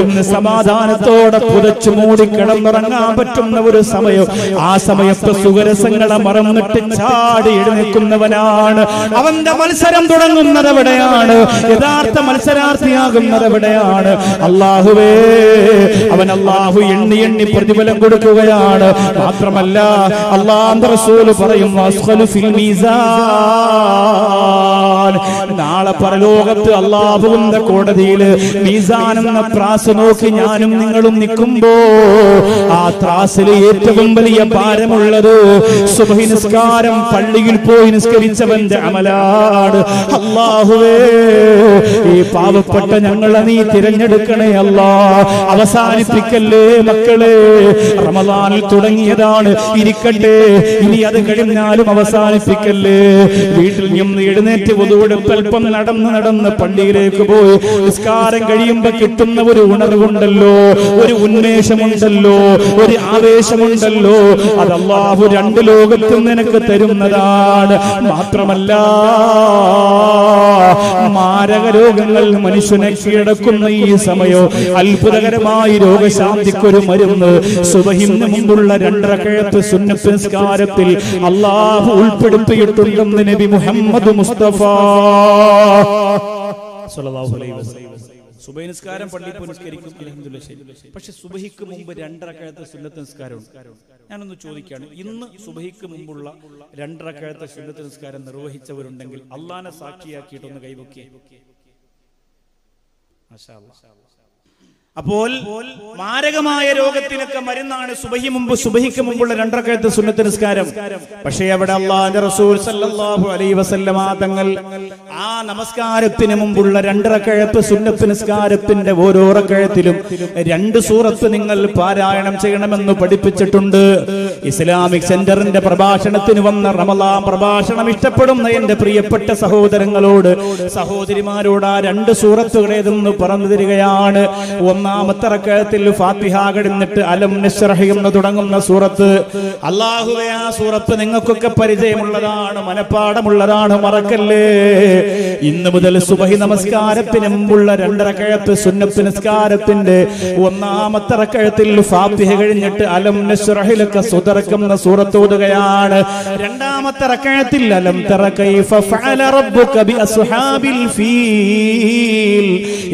ഒന്ന് സമാധാനത്തോടെ പുതച്ചു മൂടി കിടന്നുറങ്ങാൻ പറ്റുന്ന ഒരു സമയം. ആ സമയത്ത് സുഖരസങ്ങളെ മറന്നിട്ട് ചാടി എഴുന്നേൽക്കുന്നവനാണ്. അവന്റെ മത്സരം തുടങ്ങുന്നത് എവിടെയാണ്? യഥാർത്ഥ മത്സരാർത്ഥിയാകുന്നത് എവിടെയാണ്? അള്ളാഹുവേ അവൻ അള്ളാഹു എണ്ണി എണ്ണി പ്രതിഫലം കൊടുക്കുകയാണ്. മാത്രമല്ല അള്ളാഹ് റസൂൽ പറയും "വസ്ഖലു ഫിൽ മീസാൻ." നാളെ പരലോകത്ത് അള്ളാഹുവിന്റെ കോടതിയിൽ മീസാൻ എന്ന ത്രാസ് നോക്കി ഞാനും നിങ്ങളും നിൽക്കുമ്പോ ആ ത്രാസിൽ ഏറ്റവും വലിയ ഭാരമുള്ളത് സുബഹി നിസ്കാരം പള്ളിയിൽ പോയി നിസ്കരിച്ചവന്റെ അമലാണ്. അള്ളാഹുവേ ഈ പാവപ്പെട്ട ഞങ്ങളെ നീ തിരഞ്ഞെടുക്കണേ അല്ല. അവസാനിപ്പിക്കല്ലേ മക്കളെ? റമദാനിൽ തുടങ്ങിയതാണ്. ഇരിക്കട്ടെ ഇനി അത് കഴിഞ്ഞാലും അവസാനിപ്പിക്കല്ലേ? വീട്ടിൽ നിന്ന് എഴുന്നേറ്റ് ഒതുവെടുപ്പ് അല്പം നടന്ന് നടന്ന് പള്ളിയിലേക്ക് പോയി. നിസ്കാരം കഴിയുമ്പോ കിട്ടുന്ന ഒരു ഉണർവുണ്ടല്ലോ ഒരു ഉന്മേഷമുണ്ടല്ലോ ഒരു ആവേശമുണ്ടല്ലോ. അത് രണ്ട് ലോകത്തും നിനക്ക് തരുന്നതാണ്. മാത്രമല്ല മാരക രോഗങ്ങൾ മനുഷ്യനെ കീഴടക്കുന്ന ഈ സമയം അത്ഭുതകരമായി രോഗശാന്തിക്കൊരു മരുന്ന് സുബഹിന് മുമ്പുള്ള രണ്ടരക്കഴത്ത് സുന്നത്ത് നിസ്കാരത്തിൽ അള്ളാഹു ഉൾപ്പെടുത്തിയിട്ടുണ്ടെന്ന് നബി മുഹമ്മദ് മുസ്തഫ സ്വല്ലല്ലാഹു അലൈഹി വസല്ലം. സുബഹി നിസ്കാരം പള്ളിയിൽ പോയി നിസ്കരിക്കും ശരി. പക്ഷെ സുബഹിക്ക് മുമ്പ് രണ്ടരക്കാലത്തെ സുന്നത്ത് നിസ്കാരമുണ്ട് ഞാനൊന്ന് ചോദിക്കുകയാണ്. ഇന്ന് സുബഹിക്ക് മുമ്പുള്ള രണ്ടരക്കാലത്തെ സുന്നത്ത് നിസ്കാരം നിർവഹിച്ചവരുണ്ടെങ്കിൽ അള്ളാനെ സാക്ഷിയാക്കിയിട്ടൊന്ന് കൈവക്കിയേ മാഷാ. അപ്പോൾ മാരകമായ രോഗത്തിനൊക്കെ മരുന്നാണ് സുബഹി മുമ്പ് സുബഹിക്ക് മുമ്പുള്ള രണ്ടരക്കഴത്ത് സുന്നത്ത് നിസ്കാരം. പക്ഷേ അവിടെ അള്ളാന്റെ റസൂൽ സല്ലല്ലാഹു അലൈഹി വസല്ലമ തങ്ങൾ ആ നമസ്കാരത്തിന് മുമ്പുള്ള രണ്ടരക്കഴത്ത് സുന്നത്ത് നിസ്കാരത്തിന്റെ ഓരോ റക്കഴത്തിലും രണ്ട് സൂറത്ത് നിങ്ങൾ പാരായണം ചെയ്യണമെന്ന് പഠിപ്പിച്ചിട്ടുണ്ട്. ഇസ്ലാമിക് സെന്ററിന്റെ പ്രഭാഷണത്തിന് വന്ന റമലാം പ്രഭാഷണം ഇഷ്ടപ്പെടുന്ന എന്റെ പ്രിയപ്പെട്ട സഹോദരങ്ങളോട് സഹോദരിമാരോട് ആ രണ്ട് സൂറത്തുകൾ ഏതെന്ന് പറഞ്ഞു തരികയാണ്. ഒന്നാമത്തെ റക്കത്തിൽ ഫാത്തിഹ കടന്നിട്ട് അലം നശ്റഹ് എന്ന് തുടങ്ങുന്ന സൂറത്ത്. അള്ളാഹുവെ ആ സൂറത്ത് നിങ്ങൾക്കൊക്കെ പരിചയമുള്ളതാണ് മനപ്പാടമുള്ളതാണ് മറക്കല്ലേ? ഇന്ന് മുതൽ സുബഹി നമസ്കാരത്തിന് മുമ്പുള്ള രണ്ടരക്കഴത്ത് സുന്നത്ത് നിസ്കാരത്തിന്റെ ഒന്നാമത്തെ റക്കഴത്തിൽ ഫാത്തിഹ കഴിഞ്ഞിട്ട് അലം നശ്റഹിലൊക്കെ സുതറക്കുന്ന സൂറത്ത് ഓതുകയാണ്. രണ്ടാമത്തെ റക്കഴത്തിൽ അലം തറ കൈഫ ഫഅല റബ്ബുക ബി അസ്ഹാബിൽ ഫീൽ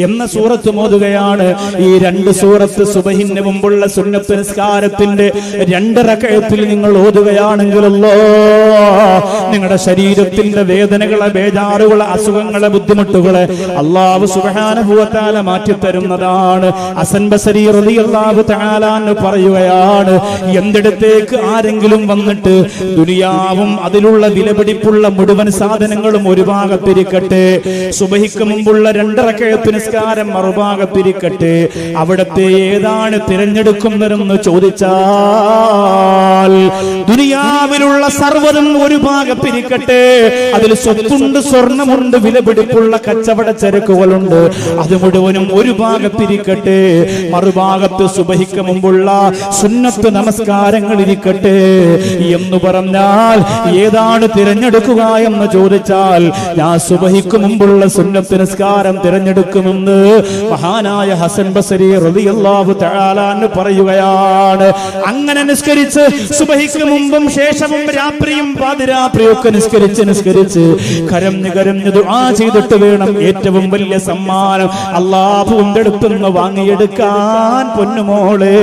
എന്ന സൂറത്ത് മോതുകയാണ് ഈ രണ്ട് സൂറത്ത് സുബഹിന് മുമ്പുള്ള സുന്നത്ത് നിസ്കാരത്തിന്റെ രണ്ട് റക്കഴത്തിൽ നിങ്ങൾ ഓതുകയാണെങ്കിലല്ലോ നിങ്ങളുടെ ശരീരത്തിന്റെ വേദനകളെ ബേജാറുകളെ അസുഖങ്ങളെ ബുദ്ധിമുട്ടുകളെ അള്ളാഹു സുബഹാനുഭവത്താല മാറ്റിത്തരുന്നതാണ്. അസൻ ബസരി റളിയല്ലാഹു തആല പറയുകയാണ് എന്തിടത്തേക്ക് ആരെങ്കിലും വന്നിട്ട് ദുനിയാവും അതിലുള്ള വിലപിടിപ്പുള്ള മുഴുവൻ സാധനങ്ങളും ഒരു ഭാഗത്തിരിക്കട്ടെ. സുബഹിക്ക് മുമ്പുള്ള രണ്ടരക്കഴത്ത് നിസ്കാരം മറുഭാഗത്തിരിക്കട്ടെ. അവിടത്തെ ഏതാണ് തിരഞ്ഞെടുക്കുന്നതെന്ന് ചോദിച്ചാൽ ദുനിയാവിലുള്ള സർവതും ഒരു ഭാഗത്തിരിക്കട്ടെ. അതിൽ സ്വത്തുണ്ട് സ്വർണമുണ്ട് വിലപിടിപ്പുള്ള കച്ചവട ചരക്കുകളുണ്ട്. അത് മുഴുവനും ഒരു ഭാഗത്തിരിക്കട്ടെ. മറുഭാഗത്ത് സുബഹിക്ക് മുമ്പുള്ള സുന്നത്ത് നമസ്കാരങ്ങൾ ഇരിക്കട്ടെ എന്ന് പറഞ്ഞാൽ ഏതാണ് തിരഞ്ഞെടുക്കുക എന്ന് ചോദിച്ചാൽ ഞാൻ സുബഹിക്കു മുമ്പുള്ള സുന്നത്ത് നിസ്കാരം തിരഞ്ഞെടുക്കുമെന്ന് മഹാനായ ഹസൻ ബസരി റളിയല്ലാഹു തആല അൻഹു പറയുകയാണ്. അങ്ങനെ നിസ്കരിച്ച് സുബഹിക്ക് മുമ്പും ശേഷവും രാത്രിയും പാതിരാത്രിയും ഒക്കെ നിസ്കരിച്ച് നിസ്കരിച്ച് കരഞ്ഞ് കരഞ്ഞ് ദുആ ചെയ്തിട്ട് വേണം ഏറ്റവും വലിയ സമ്മാനം അള്ളാഹുവിന്റെ അടുത്തുനിന്ന് വാങ്ങിയെടുക്കാൻ പൊന്നുമോളെ.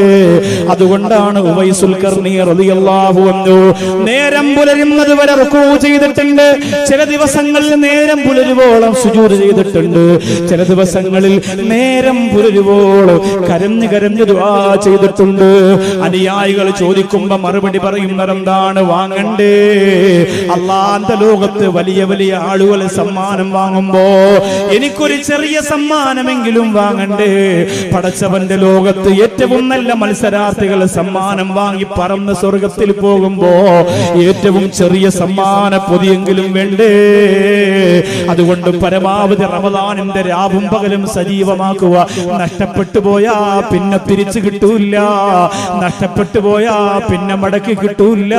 അതുകൊണ്ടാണ് ഉവൈസുൽ കർണി റളിയല്ലാഹു അൻഹു നേരം പുലരുന്നത് വരെ റുക്കൂ ചെയ്തിട്ടുണ്ട്. ചില ദിവസങ്ങളിൽ നേരം പുലരുവോളം സുജൂദ് ചെയ്തിട്ടുണ്ട്. ചില ദിവസങ്ങളിൽ നേരം പുലരുവോളം കരഞ്ഞു കരഞ്ഞു ദുആ ചെയ്തിട്ടുണ്ട്. അനുയായികൾ ചോദിക്കുമ്പോ മറുപടി പറയുന്നവരെന്താണ് വാങ്ങണ്ടേ. അള്ളാന്റെ ലോകത്ത് വലിയ വലിയ ആളുകൾ സമ്മാനം വാങ്ങുമ്പോ എനിക്കൊരു ചെറിയ സമ്മാനമെങ്കിലും വാങ്ങണ്ടേ. പടച്ചവന്റെ ലോകത്ത് ഏറ്റവും നല്ല മത്സരാർത്ഥികൾ സമ്മാനം വാങ്ങി പറന്ന് സ്വർഗത്തിൽ പോകുമ്പോ ഏറ്റവും ചെറിയ സമ്മാന പൊതിയെങ്കിലും വേണ്ടേ? അതുകൊണ്ട് പരമാവധി റമദാനിന്റെ രാവും പകലും സജീവമാക്കുക. നഷ്ടപ്പെട്ടു പോയാ പിന്നെ തിരിച്ചു കിട്ടൂല നഷ്ടപ്പെട്ടു പോയാ പിന്നെ മടക്കി കിട്ടൂല